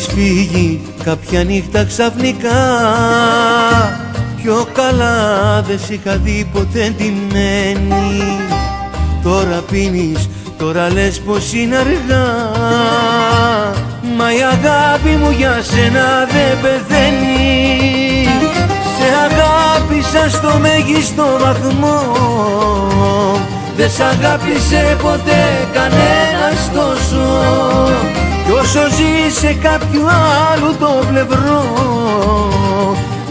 φύγει κάποια νύχτα ξαφνικά. Πιο καλά δεν σ' είχα δει ποτέ μένη. Τώρα πίνεις, τώρα λες πως είναι αργά. Μα η αγάπη μου για σένα δεν πεθαίνει. Σε αγάπησα στο μέγιστο βαθμό. Δεν σ' αγάπησε ποτέ κανένας σε κάποιο άλλο το πλευρό.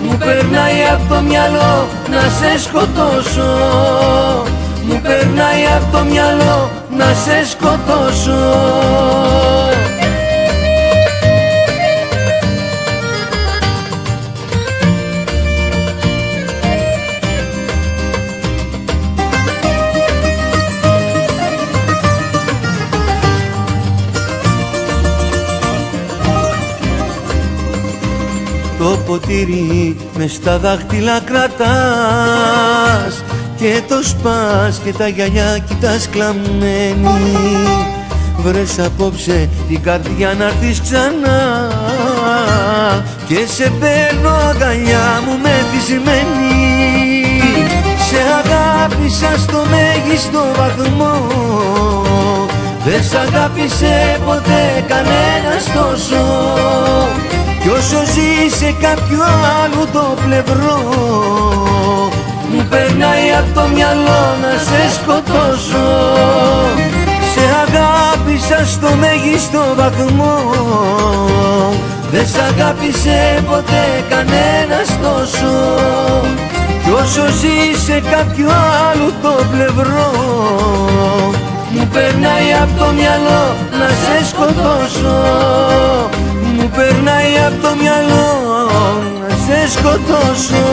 Μου περνάει από το μυαλό να σε σκοτώσω. Μου περνάει από το μυαλό να σε σκοτώσω Το ποτήρι με στα δάχτυλα κρατάς. Και το σπάς και τα γυαλιά κοιτάς κλαμμένη. Βρες απόψε την καρδιά να έρθεις ξανά. Και σε παίρνω αγκαλιά μου μεθυσμένη Σε αγάπησα στο μέγιστο βαθμό. Δεν σ' αγάπησε ποτέ κανένας τόσο κι όσο ζει σε κάποιο άλλο το πλευρό Μου περνάει από το μυαλό να σε σκοτώσω. Σε αγάπησα στο μέγιστο βαθμό Δεν σ' αγάπησε ποτέ κανένας τόσο. Κι όσο ζει σε κάποιο άλλο το πλευρό Μου περνάει από το μυαλό να σε σκοτώσω. μου περνάει από το μυαλό να σε σκοτώσω